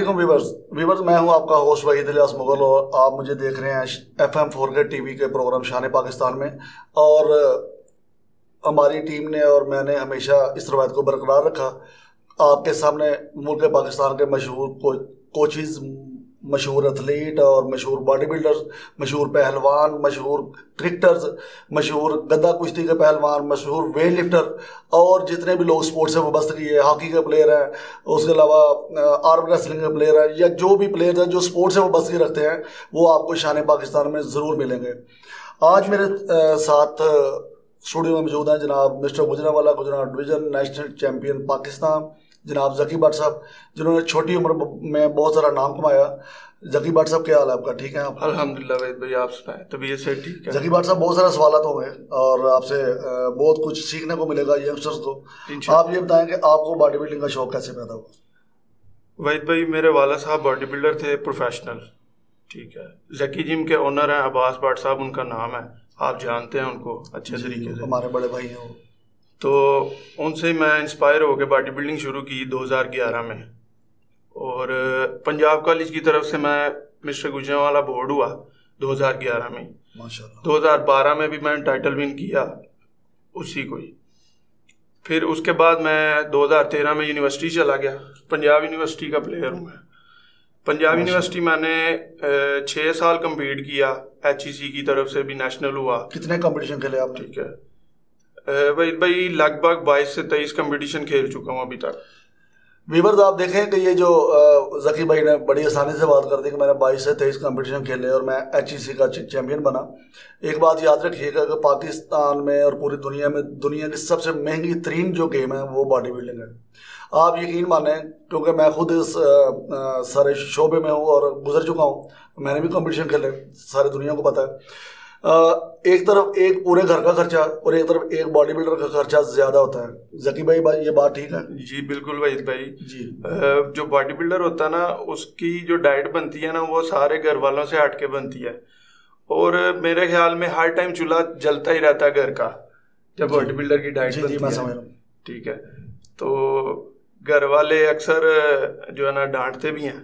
वालेकुम viewers viewers मैं हूँ आपका होस्ट वहीद इलियास मुगल और आप मुझे देख रहे हैं F M four K TV we के प्रोग्राम शान पाकिस्तान में। और हमारी टीम ने और मैंने हमेशा इस रवायत को बरकरार रखा। आपके सामने मुल्क पाकिस्तान के मशहूर को, कोचिज़ मशहूर एथलीट और मशहूर बॉडी बिल्डर्स मशहूर पहलवान, मशहूर क्रिकेटर्स मशहूर गद्दा कुश्ती के पहलवान, मशहूर वेट लिफ्टर और जितने भी लोग स्पोर्ट्स से वाबस्त किए हॉकी के प्लेयर हैं, उसके अलावा आर्म रेसलिंग के प्लेयर हैं, या जो भी प्लेयर हैं, जो स्पोर्ट्स से वाबस्तगी रखते हैं, वो आपको शान पाकिस्तान में ज़रूर मिलेंगे। आज मेरे साथ स्टूडियो में मौजूद हैं जनाब mister Gujranwala, Gujrat division national champion Pakistan. जनाब जकी भट्ट साहब जिन्होंने छोटी उम्र में बहुत सारा नाम कमाया। जकी भट्ट साहब क्या हाल है आपका? ठीक है आप? अल्हम्दुलिल्लाह वैद भाई आप सुनाए तबीयत से ठीक है? जकी भट्ट साहब बहुत सारा सवाल होंगे और आपसे बहुत कुछ सीखने को मिलेगा यंगस्टर्स को आप ये बताएँ कि आपको बॉडी बिल्डिंग का शौक कैसे पैदा हुआ? वैद भाई मेरे वाला साहब बॉडी बिल्डर थे प्रोफेशनल। ठीक है। जकी जिम के ओनर हैं अब्बास भट्ट साहब उनका नाम है। आप जानते हैं उनको अच्छे तरीके से। हमारे बड़े भाई हैं वो। तो उनसे मैं इंस्पायर होकर बॉडी बिल्डिंग शुरू की 2011 में। और पंजाब कॉलेज की तरफ़ से मैं मिस्टर गुजरावाला बोर्ड हुआ 2011 में। माशाल्लाह। 2012 में भी मैंने टाइटल विन किया उसी को ही। फिर उसके बाद मैं 2013 में यूनिवर्सिटी चला गया। पंजाब यूनिवर्सिटी का प्लेयर हूँ मैं। पंजाब यूनिवर्सिटी मैंने छः साल कंप्लीट किया। एच e की तरफ़ से भी नेशनल हुआ। कितने कंपटीशन खेले आप ठीक है। भाई भाई, लगभग बाईस से तेईस कंपटीशन खेल चुका हूँ अभी तक। वीवर्स आप देखें कि ये जो जकी भाई ने बड़ी आसानी से बात कर दी कि मैंने बाईस से तेईस कंपटीशन खेले और मैं एच e का चैंपियन बना। एक बात याद रखिएगा कि पाकिस्तान में और पूरी दुनिया में, दुनिया की सबसे महँगी तरीन जो गेम है, वो बॉडी बिल्डिंग है। आप यकीन माने, क्योंकि मैं खुद इस सारे शोबे में हूँ और गुजर चुका हूँ, मैंने भी कंपटीशन खेले, सारी दुनिया को पता है। एक तरफ़ एक पूरे घर का खर्चा और एक तरफ़ एक बॉडी बिल्डर का खर्चा ज़्यादा होता है। जकी भाई भाई ये बात ठीक है? जी बिल्कुल भाई भाई। जी। जो बॉडी बिल्डर होता है ना उसकी जो डाइट बनती है ना वो सारे घर वालों से हट के बनती है। और मेरे ख्याल में हर टाइम चूल्हा जलता ही रहता है घर का जब बॉडी बिल्डर की डाइट जी, जी, मैं समझ रहा ठीक है। तो घर वाले अक्सर जो है ना डांटते भी हैं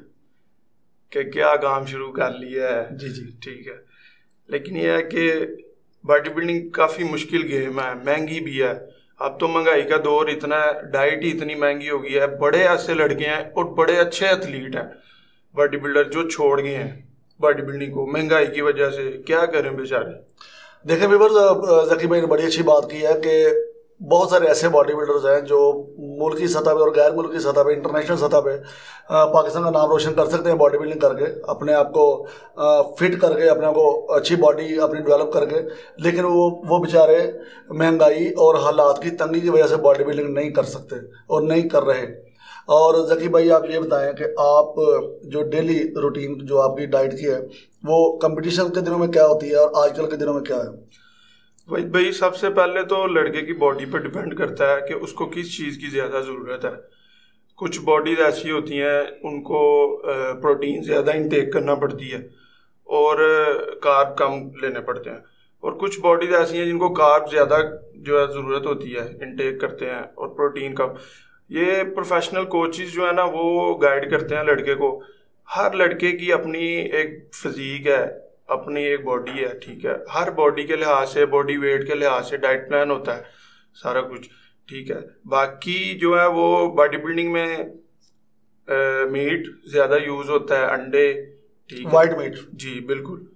कि क्या काम शुरू कर लिया है। जी जी। ठीक है। लेकिन यह है कि बॉडी बिल्डिंग काफ़ी मुश्किल गेम है महँगी भी है। अब तो महँगाई का दौर इतना है डाइट ही इतनी महँगी हो गई है। बड़े ऐसे लड़के हैं और बड़े अच्छे एथलीट हैं बॉडी बिल्डर जो छोड़ गए हैं बॉडी बिल्डिंग को। महँगाई की वजह से क्या करें बेचारे? देखें बीबर जकी भाई ने बड़ी अच्छी बात की है कि बहुत सारे ऐसे बॉडी बिल्डर्स हैं जो मुल्की सतह पे और गैर मुल्की सतह पे इंटरनेशनल सतह पे पाकिस्तान का नाम रोशन कर सकते हैं बॉडी बिल्डिंग करके, अपने आप को फिट करके, अपने आप को अच्छी बॉडी अपनी डेवलप करके। लेकिन वो वो बेचारे महँगाई और हालात की तंगी की वजह से बॉडी बिल्डिंग नहीं कर सकते और नहीं कर रहे। और जकी भाई, आप ये बताएँ कि आप जो डेली रूटीन जो आपकी डाइट की है, वो कंपटीशन के दिनों में क्या होती है और आजकल के दिनों में क्या है? भाई भाई, सबसे पहले तो लड़के की बॉडी पर डिपेंड करता है कि उसको किस चीज़ की ज़्यादा ज़रूरत है। कुछ बॉडीज ऐसी होती हैं, उनको प्रोटीन ज़्यादा इंटेक करना पड़ती है और कार्ब कम लेने पड़ते हैं। और कुछ बॉडीज ऐसी हैं जिनको कार्ब ज़्यादा जो है ज़रूरत होती है इंटेक करते हैं और प्रोटीन कम। ये प्रोफेशनल कोचेज जो है ना, वो गाइड करते हैं लड़के को। हर लड़के की अपनी एक फिजीक है अपनी एक बॉडी है ठीक है? हर बॉडी के लिहाज से बॉडी वेट के लिहाज से डाइट प्लान होता है सारा कुछ ठीक है? बाकी जो है वो बॉडी बिल्डिंग में आ, मीट ज़्यादा यूज़ होता है अंडे ठीक वाइट मीट जी बिल्कुल।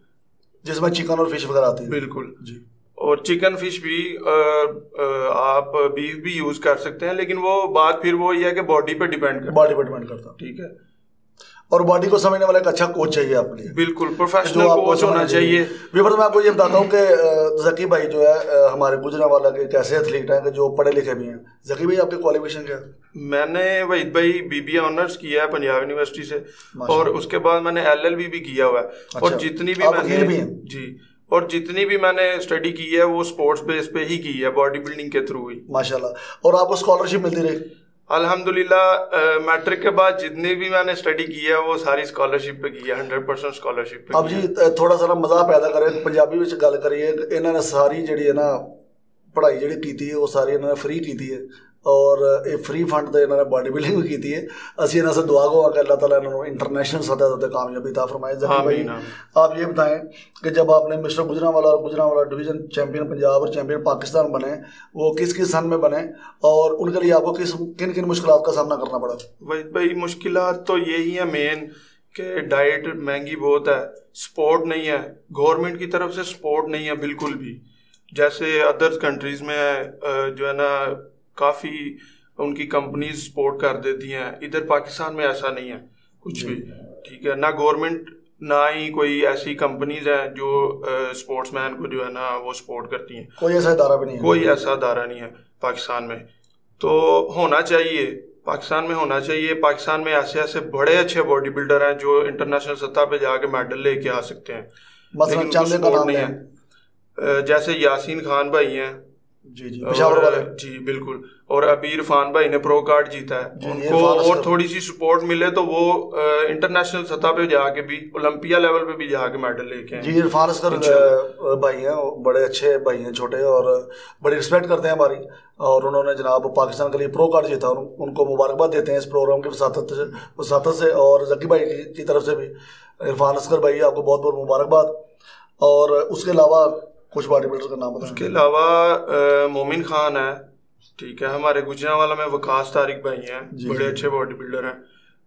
जिसमें चिकन और फ़िश वगैरह आती है। बिल्कुल। जी। और चिकन फ़िश भी आ, आ, आप बीफ भी यूज़ कर सकते हैं लेकिन वो बात फिर वो ये है कि बॉडी पे डिपेंड करता बॉडी पे डिपेंड करता ठीक है? और बॉडी को समझने वाला एक अच्छा कोच चाहिए आपके लिए। बिल्कुल प्रोफेशनल कोच होना चाहिए। विवर मैं आपको ये बताता हूँ कि जकी भाई जो है हमारे गुजरा वाला के कैसे एथलीट हैं जो पढ़े लिखे भी हैं। जकी भाई आपके क्वालिफिकेशन क्या मैंने वहीद भाई बीबीए ऑनर्स किया है पंजाब यूनिवर्सिटी से और उसके बाद मैंने एलएलबी भी किया हुआ है। अच्छा, और जितनी भी मैंने भी जी। और जितनी भी मैंने स्टडी की है वो स्पोर्ट्स बेस पे ही की है बॉडी बिल्डिंग के थ्रू ही। माशाल्लाह। और आपको स्कॉलरशिप मिलती रही? अल्हम्दुलिल्लाह मैट्रिक के बाद जितनी भी मैंने स्टडी की है वो सारी स्कॉलरशिप पे की है हंड्रेड परसेंट स्कॉलरशिप पे अब जी थोड़ा सा मजा पैदा करें पंजाबी ਵਿੱਚ ਗੱਲ ਕਰੀਏ ਇਹਨਾਂ ਨੇ ਸਾਰੀ ਜਿਹੜੀ ਹੈ ਨਾ ਪੜ੍ਹਾਈ ਜਿਹੜੀ ਕੀਤੀ ਹੈ ਉਹ ਸਾਰੀ ਇਹਨਾਂ ਨੇ ਫ੍ਰੀ ਕੀਤੀ ਹੈ ਔਰ ਇਹ ਫ੍ਰੀ ਫੰਡ ਤੇ ਇਹਨਾਂ ਨੇ ਬਾਡੀ ਬਿਲਡਿੰਗ ਵੀ ਕੀਤੀ ਹੈ ਅਸੀਂ ਇਹਨਾਂ से दुआ को कि अल्लाह ताला इन्होंने इंटरनेशनल सतह पर कामयाबी था फरमाए जकी भाई आमीन, आमीन। आप ये बताएं कि जब आपने मिस्टर गुजरावाला और गुजरावाला डिवीजन चैंपियन पंजाब और चैंपियन पाकिस्तान बने वो किस किस सन में बने और उनके लिए आपको किस किन किन मुश्किल का सामना करना पड़ा वही भाई मुश्किल तो यही है मेन कि डाइट महंगी बहुत है स्पोर्ट नहीं है गवर्नमेंट की तरफ से स्पोर्ट नहीं है बिल्कुल भी जैसे अदर कंट्रीज में है, अ, जो है ना काफ़ी उनकी कंपनीज़ सपोर्ट कर देती हैं। इधर पाकिस्तान में ऐसा नहीं है कुछ भी। ठीक है ना गवर्नमेंट ना ही कोई ऐसी कंपनीज़ हैं जो स्पोर्ट्समैन को जो है ना वो सपोर्ट करती हैं। कोई ऐसा इदारा भी नहीं है। कोई ऐसा अदारा नहीं है पाकिस्तान में। तो होना चाहिए पाकिस्तान में होना चाहिए। पाकिस्तान में ऐसे ऐसे बड़े अच्छे बॉडी बिल्डर हैं जो इंटरनेशनल सतह पे जाके मेडल लेके आ सकते हैं। लेकिन नहीं है। जैसे यासीन खान भाई हैं जी जी। पेशावर और, वाले। जी बिल्कुल। और अभी इरफान भाई ने प्रो कार्ड जीता है। उनको और थोड़ी सी सपोर्ट मिले तो वो इंटरनेशनल सतह पे जाके भी ओलंपिया लेवल पे भी जाके मेडल लेके आए जी इरफान असकर अ, भाई हैं बड़े अच्छे भाई हैं छोटे और बड़ी रिस्पेक्ट करते हैं हमारी। और उन्होंने जनाब पाकिस्तान के लिए प्रो कार्ड जीता उनको मुबारकबाद देते हैं इस प्रोग्राम की वसात से वसात से और जकी भाई की, तरफ़ से भी। इरफान असकर भाई आपको बहुत बहुत मुबारकबाद। और उसके अलावा कुछ बॉडी बिल्डर का नाम उसके अलावा मोमिन खान है ठीक है हमारे गुजरा वाला में वकास तारिक भाई हैं बड़े अच्छे बॉडी बिल्डर हैं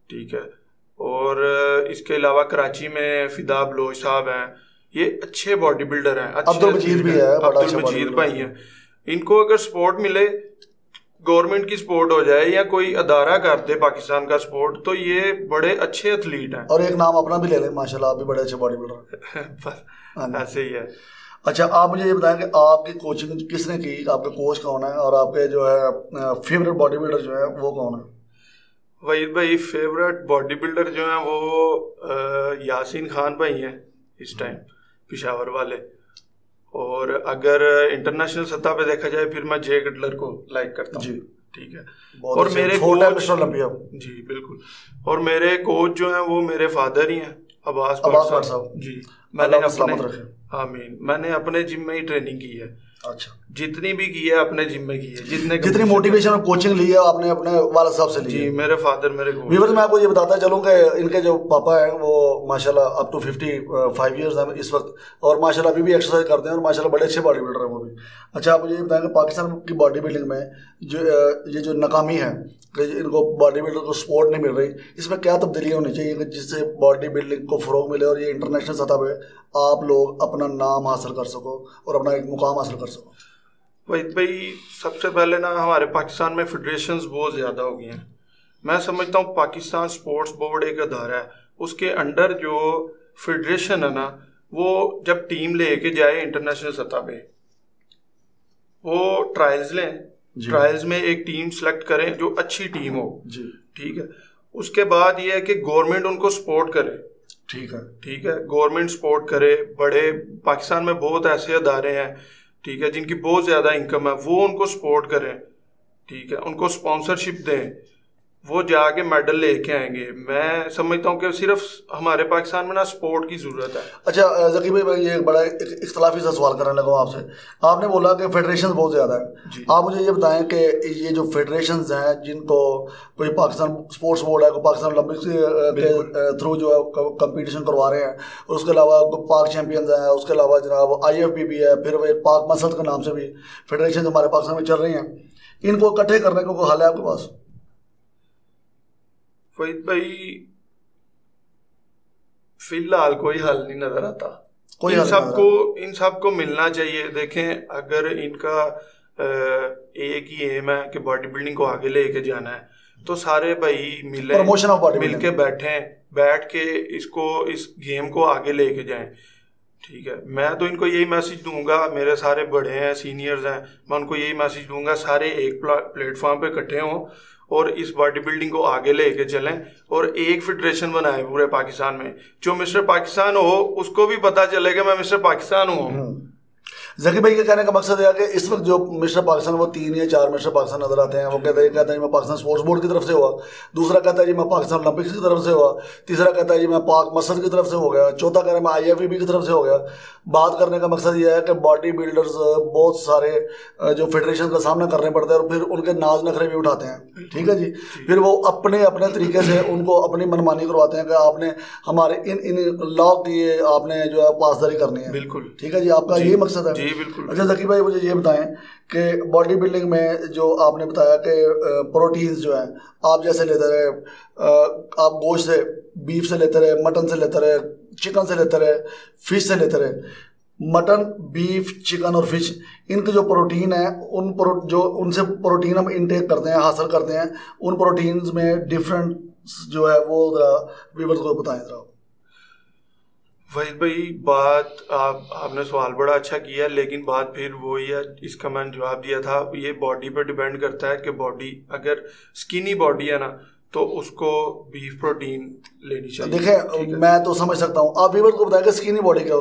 ठीक है और इसके अलावा कराची में फिदा बलोच साहब हैं ये अच्छे बॉडी बिल्डर हैं अब्दुल मजीद भी है। बड़ा अच्छा अब्दुल मजीद भाई हैं। इनको अगर सपोर्ट मिले गवर्नमेंट की सपोर्ट हो जाए या कोई अदारा कर दे पाकिस्तान का सपोर्ट तो ये बड़े अच्छे एथलीट हैं। और एक नाम अपना भी ले लें माशाल्लाह आप भी बड़े अच्छे बॉडी बिल्डर। ऐसे ही है। अच्छा आप मुझे ये बताएँ कि आपकी कोचिंग किसने की आपके कोच कौन है और आपके जो है फेवरेट बॉडी बिल्डर जो है वो कौन है? वहीद भाई फेवरेट बॉडी बिल्डर जो हैं वो यासीन खान भाई हैं इस टाइम पिशावर वाले। और अगर इंटरनेशनल सतह पे देखा जाए फिर मैं जे कटलर को लाइक करता हूँ। जी। ठीक है। और मेरे कोच जी बिल्कुल। और मेरे कोच जो हैं वो मेरे फादर ही हैं। अब्बास अब्बास साहब। जी। मैंने अपने आमीन मैंने। अपने जिम में ही ट्रेनिंग की है। अच्छा। जितनी भी की है अपने जिम में की है। जितने जितनी मोटिवेशन और कोचिंग ली है आपने अपने वाले साहब से ली जी मेरे फादर मेरे वीवर मैं आपको ये बताता चलूँ कि इनके जो पापा हैं वो माशाल्लाह up to fifty five years हैं इस वक्त। और माशाल्लाह अभी भी एक्सरसाइज करते हैं और माशाल्लाह बड़े अच्छे बॉडी बिल्डर हैं वो भी। अच्छा आप मुझे ये बताएँ कि पाकिस्तान की बॉडी बिल्डिंग में जो ये जो नाकामी है कि इनको बॉडी बिल्डर को सपोर्ट नहीं मिल रही इसमें क्या तब्दीलियाँ होनी चाहिए कि जिससे बॉडी बिल्डिंग को फ़रोग मिले और ये इंटरनेशनल सतह पर आप लोग अपना नाम हासिल कर सको और अपना एक मुकाम हासिल कर सको? वही भाई सबसे पहले ना हमारे पाकिस्तान में फेडरेशन बहुत ज़्यादा हो गई हैं। मैं समझता हूँ पाकिस्तान स्पोर्ट्स बोर्ड एक अदारा है। उसके अंडर जो फेडरेशन है ना वो जब टीम लेके जाए इंटरनेशनल सतह पे वो ट्रायल्स लें। ट्रायल्स में एक टीम सेलेक्ट करें जो अच्छी टीम हो। जी। ठीक है? उसके बाद ये है कि गवर्नमेंट उनको सपोर्ट करे। ठीक है। ठीक है? गवर्नमेंट सपोर्ट करे। बड़े पाकिस्तान में बहुत ऐसे अदारे हैं ठीक है, जिनकी बहुत ज़्यादा इनकम है, वो उनको सपोर्ट करें, ठीक है, उनको स्पॉन्सरशिप दें। वो जाके मेडल लेके आएँगे। मैं समझता हूँ कि सिर्फ़ हमारे पाकिस्तान में ना स्पोर्ट की ज़रूरत है। अच्छा जकी भाई मैं ये एक बड़ा इख्तलाफी सा सवाल करने लगा आपसे। आपने बोला कि फेडरेशन बहुत ज़्यादा है। आप मुझे ये बताएँ कि ये जो फेडरेशन हैं जिनको कोई पाकिस्तान स्पोर्ट्स बोर्ड है कोई पाकिस्तान ओलंपिक्स के थ्रू जो है कंपटीशन करवा रहे हैं और उसके अलावा पाक चैंपियंस हैं उसके अलावा जनाब आई एफ़ भी है फिर वो पाक मसद के नाम से भी फेडरेशन हमारे पाकिस्तान में चल रही हैं। इनको इकट्ठे करने का कोई हल है आपके पास? वही भाई फ़िलहाल कोई हल नहीं नज़र आता। कोई इन सबको इन सबको मिलना चाहिए। देखें अगर इनका एक ही एम है कि बॉडी बिल्डिंग को आगे लेके जाना है तो सारे भाई मिले. मिल के बैठे बैठ के इसको इस गेम को आगे लेके जाएँ। ठीक है? मैं तो इनको यही मैसेज दूँगा। मेरे सारे बड़े हैं सीनियर्स हैं मैं उनको यही मैसेज दूँगा। सारे एक प्लेटफॉर्म पे इकट्ठे हों। और इस बॉडी बिल्डिंग को आगे लेके चलें और एक फेडरेशन बनाए पूरे पाकिस्तान में। जो मिस्टर पाकिस्तान हो, उसको भी पता चलेगा कि मैं मिस्टर पाकिस्तान हूँ। जकी भाई के कहने का मकसद है कि इस वक्त जो मिस्टर पाकिस्तान वो तीन या चार मिस्टर पाकिस्तान नज़र आते हैं। वो कहते हैं कहता है मैं पाकिस्तान स्पोर्ट्स बोर्ड की तरफ़ से हुआ। दूसरा कहता है जी मैं पाकिस्तान ओलंपिक्स की तरफ़ से हुआ। तीसरा कहता है जी मैं पाक मसद की तरफ़ से हो गया। चौथा कह रहा है मैं आई की तरफ़ से हो गया। बात करने का मकसद यह है कि बॉडी बिल्डर्स बहुत सारे जो फेडरेशन का सामना करने पड़ते हैं और फिर उनके नाज नखरे भी उठाते हैं। ठीक है जी? फिर वो अपने अपने तरीके से उनको अपनी मनमानी करवाते हैं कि आपने हमारे इन इन लॉ की आपने जो है पासदारी करनी है। बिल्कुल। ठीक है जी? आपका यही मकसद है। जी बिल्कुल। अच्छा जकी भाई मुझे ये बताएँ कि बॉडी बिल्डिंग में जो आपने बताया कि प्रोटीन्स जो हैं आप जैसे लेते रहे आप गोश्त से बीफ से लेते रहे मटन से लेते रहे चिकन से लेते रहे फ़िश से लेते रहे मटन बीफ चिकन और फ़िश इनके जो प्रोटीन है उन प्रो जो उनसे प्रोटीन हम इनटेक करते हैं हासिल करते हैं उन प्रोटीन्स में डिफरेंट जो है वो व्यूवर्स को बताएँ जरा। वही भाई बात आप आपने सवाल बड़ा अच्छा किया लेकिन बात फिर वही है इसका मैंने जवाब दिया था ये बॉडी पर डिपेंड करता है कि बॉडी अगर स्किनी बॉडी है ना तो उसको बीफ प्रोटीन लेनी चाहिए। देखें मैं तो समझ सकता हूँ। आप व्यूवर को बताएँ स्किनी बॉडी क्या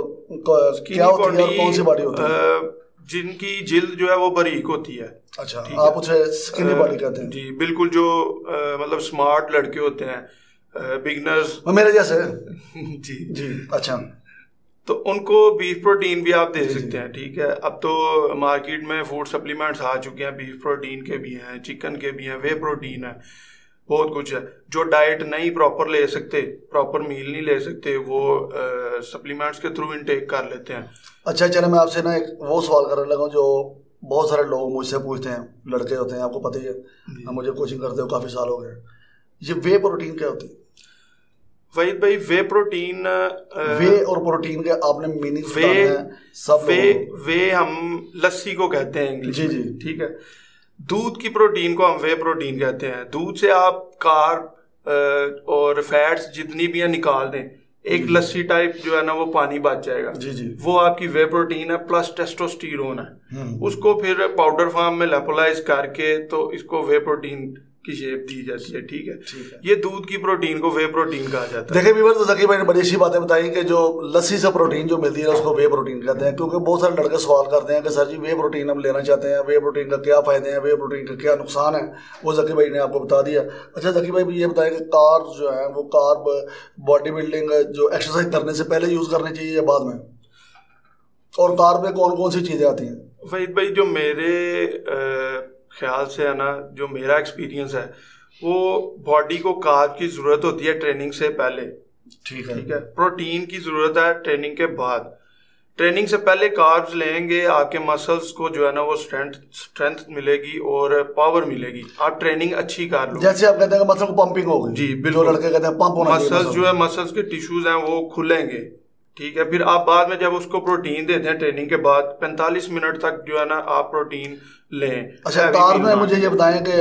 क्या होती है कौन सी बॉडी होती है? जिनकी जिल्द जो है वो बारीक होती है। अच्छा आप उसे स्किनी बॉडी कहते हैं। जी बिल्कुल जो मतलब स्मार्ट लड़के होते हैं बिगनर्स मेरे जैसे जी। जी अच्छा। तो उनको बीफ प्रोटीन भी आप दे सकते हैं ठीक है? अब तो मार्केट में फ़ूड सप्लीमेंट्स आ चुके हैं बीफ प्रोटीन के भी हैं चिकन के भी हैं वे प्रोटीन है बहुत कुछ है। जो डाइट नहीं प्रॉपर ले सकते प्रॉपर मील नहीं ले सकते वो सप्लीमेंट्स के थ्रू इनटेक कर लेते हैं। अच्छा चलो मैं आपसे ना एक वो सवाल करने लगा जो बहुत सारे लोग मुझसे पूछते हैं लड़के होते हैं आपको पता ही है। मुझे कोचिंग करते हो काफ़ी साल हो गए। ये वे प्रोटीन क्या होती है? वहीद भाई वे प्रोटीन वे और प्रोटीन के आपने मीनिंग वे सब वे वे हम लस्सी को कहते हैं इंग्लिश जी जी। ठीक है? दूध की प्रोटीन को हम वे प्रोटीन कहते हैं। दूध से आप कार्ब और फैट्स जितनी भी हैं निकाल दें एक लस्सी टाइप जो है ना वो पानी बच जाएगा। जी जी। वो आपकी वे प्रोटीन है प्लस टेस्टोस्टीरोन है। हम्म। उसको फिर पाउडर फॉर्म में लेपोलाइज करके तो इसको वे प्रोटीन की शेप दी जाती है ठीक है? ये दूध की प्रोटीन को वे प्रोटीन कहा जाता है। देखिए वीवर तो जकी भाई ने बड़ी अच्छी बातें बताई कि जो लस्सी से प्रोटीन जो मिलती है उसको वे प्रोटीन कहते हैं क्योंकि बहुत सारे लड़के सवाल करते हैं कि सर जी वे प्रोटीन हम लेना चाहते हैं वे प्रोटीन का क्या फ़ायदे हैं वे प्रोटीन का क्या नुकसान है? वो जकी भाई ने आपको बता दिया। अच्छा जकी भाई ये बताएँ कि कार्ब जो है वो कार्ब बॉडी बिल्डिंग जो एक्सरसाइज करने से पहले यूज़ करनी चाहिए या बाद में? और कार्ब में कौन कौन सी चीज़ें आती हैं? वहीद भाई जो मेरे ख्याल से है ना जो मेरा एक्सपीरियंस है वो बॉडी को कार्ब की ज़रूरत होती है ट्रेनिंग से पहले। ठीक है। ठीक है? प्रोटीन की ज़रूरत है ट्रेनिंग के बाद। ट्रेनिंग से पहले कार्ब्स लेंगे आपके मसल्स को जो है ना वो स्ट्रेंथ स्ट्रेंथ मिलेगी और पावर मिलेगी। आप ट्रेनिंग अच्छी कर लो। जैसे आप कहते हैं मसल को पंपिंग होगी जी बिल्कुल। लड़के कहते हैं पंप होना मसल्स जो है मसल्स के। टिश्यूज हैं वो खुलेंगे। ठीक है फिर आप बाद में जब उसको प्रोटीन देते हैं ट्रेनिंग के बाद 45 मिनट तक जो है ना आप प्रोटीन लें। अच्छा कार में मुझे ये बताएँ कि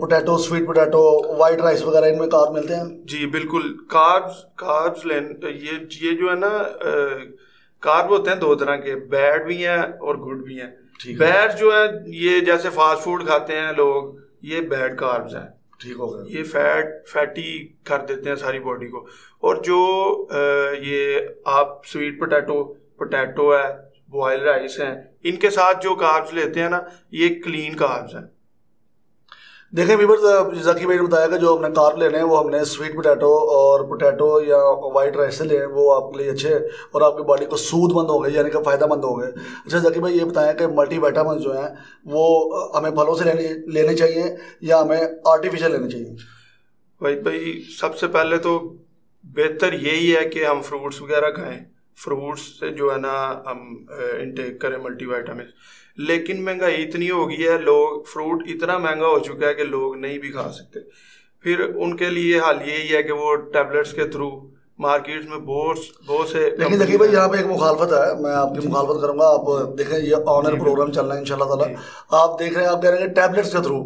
potato sweet potato white rice वगैरह इनमें कार्ब मिलते हैं? जी बिल्कुल। कार्ब्स कार्ब्स लें ये ये जो है ना कार्ब होते हैं दो तरह के बैड भी हैं और गुड भी हैं। बैड जो है ये जैसे फास्ट फ़ूड खाते हैं लोग ये बैड कार्ब्स हैं। ठीक हो गया। ये फैट फैटी कर देते हैं सारी बॉडी को। और जो ये आप स्वीट पोटैटो पोटैटो है बॉयल राइस हैं, इनके साथ जो कार्ब्स लेते हैं ना, ये क्लीन कार्ब्स हैं। देखें वीवर्स जकी भाई ने बताया कि जो हमने कार्ब लेने हैं, वो हमने स्वीट पोटैटो और पोटैटो या वाइट राइस से लें वो आपके लिए अच्छे और आपकी बॉडी को सूदमंद हो गए यानी कि फ़ायदेमंद हो गए। अच्छा जकी भाई ये बताएँ कि मल्टी वाइटामिन जो हैं, वो हमें फलों से लेने लेने चाहिए या हमें आर्टिफिशियल लेने चाहिए? भाई भाई, सबसे पहले तो बेहतर यही है कि हम फ्रूट्स वगैरह खाएँ। फ्रूट्स से जो है ना हम इनटेक करें मल्टीवाइटामिन लेकिन महँगाई इतनी हो गई है लोग फ्रूट इतना महँगा हो चुका है कि लोग नहीं भी खा सकते। फिर उनके लिए हाल यही है कि वो टैबलेट्स के थ्रू मार्केट में बहुत बहुत से लेकिन देखिए भाई यहाँ पे एक मुखालफत है मैं आपकी मुखालफत करूँगा आप देखें ये ऑनर प्रोग्राम चल रहा है इन ताला। आप देख रहे हैं आप कह रहे हैं टैबलेट्स के थ्रू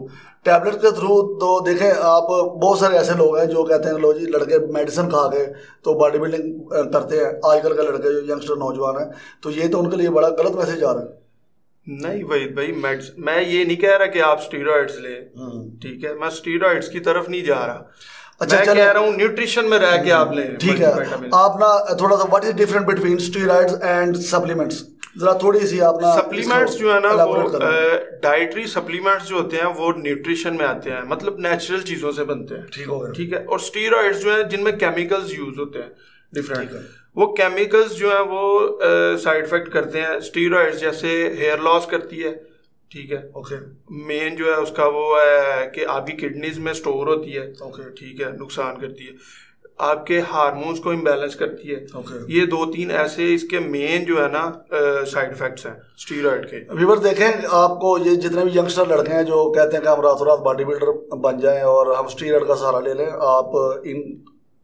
टैबलेट के थ्रू तो देखें आप बहुत सारे ऐसे लोग हैं जो कहते हैं लो जी लड़के मेडिसिन खा के तो बॉडी बिल्डिंग करते हैं। आजकल के लड़के जो यंगस्टर नौजवान हैं तो ये तो उनके लिए बड़ा गलत मैसेज आ रहा है। नहीं भाई भाई मेड्स मैं ये नहीं कह रहा कि आप स्टीरॉइड्स ले। हम्म। ठीक है मैं स्टीरॉइड्स की तरफ़ नहीं जा रहा। अच्छा मैं कह रहा हूँ न्यूट्रिशन में रह के आप लें। ठीक है। आप ना थोड़ा सा what is different between steroids and supplements जरा थोड़ी सी अपना सप्लीमेंट्स जो है ना वो डाइटरी सप्लीमेंट्स जो होते हैं वो न्यूट्रिशन में आते हैं। मतलब नेचुरल चीज़ों से बनते हैं। ठीक हो गया। ठीक है? और स्टीरॉइड्स जो है जिनमें केमिकल्स यूज़ होते हैं डिफरेंट वो केमिकल्स जो है वो साइड इफ़ेक्ट करते हैं। स्टीरॉइड्स जैसे हेयर लॉस करती है। ठीक है? ओके मेन जो है उसका वो है कि आपकी किडनीज में स्टोर होती है। ओके ठीक है? नुकसान करती है। आपके हार्मोन्स को इम्बेलेंस करती है। ओके ये दो तीन ऐसे इसके मेन जो है ना साइड इफेक्ट्स हैं स्टीरॉयड के। व्यूवर देखें आपको ये जितने भी यंगस्टर लड़के हैं जो कहते हैं कि हम रातों रात बॉडी बिल्डर बन जाएँ और हम स्टीरॉयड का सहारा ले लें आप इन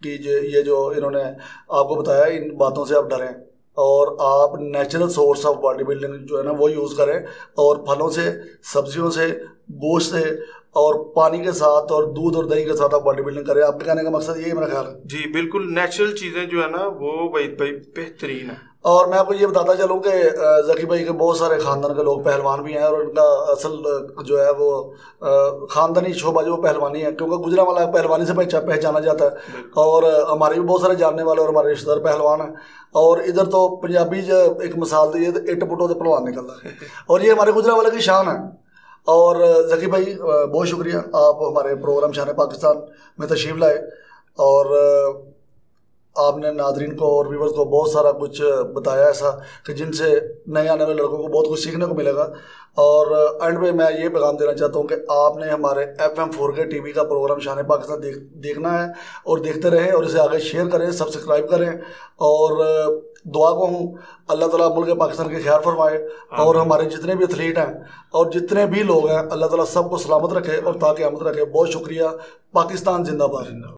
की ये जो इन्होंने आपको बताया इन बातों से आप डरें और आप natural source of body building जो है ना वो यूज़ करें और फलों से सब्जियों से गोश्त से और पानी के साथ और दूध और दही के साथ आप बॉडी बिल्डिंग करें आपके कहने का मकसद यही मेरा ख्याल? है जी बिल्कुल नेचुरल चीज़ें जो है ना वो भाई भाई बेहतरीन है। और मैं आपको ये बताता चलूँ कि जकी भाई के बहुत सारे ख़ानदान के लोग पहलवान भी हैं और उनका असल जो है वो ख़ानदानी शोभा जो पहलवानी है क्योंकि गुजरा वाला पहलवानी से पहचान पहचाना जाता है। और हमारे भी बहुत सारे जानने वाले और हमारे रिश्तेदार पहलवान हैं। और इधर तो पंजाबी जो एक मिसाल दी है इट पुटो तो पहलवान निकलता है और ये हमारे गुजरा वाले की शान है। और जकी भाई बहुत शुक्रिया, आप हमारे प्रोग्राम शान पाकिस्तान में तशीफ लाए और आपने नादरीन को और व्यूवर्स को बहुत सारा कुछ बताया ऐसा कि जिनसे नए आने वाले लड़कों को बहुत कुछ सीखने को मिलेगा। और एंड में मैं ये पैगाम देना चाहता हूँ कि आपने हमारे F M four K TV we का प्रोग्राम शान पाकिस्तान देख, देखना है और देखते रहें और इसे आगे शेयर करें, सब्सक्राइब करें और दुआ को हूँ अल्लाह ताला मुल्क पाकिस्तान के ख्याल फरमाए और हमारे जितने भी एथलीट हैं और जितने भी लोग हैं अल्लाह ताला सबको सलामत रखे और ताकि आमद रखे। बहुत शुक्रिया। पाकिस्तान जिंदाबाद।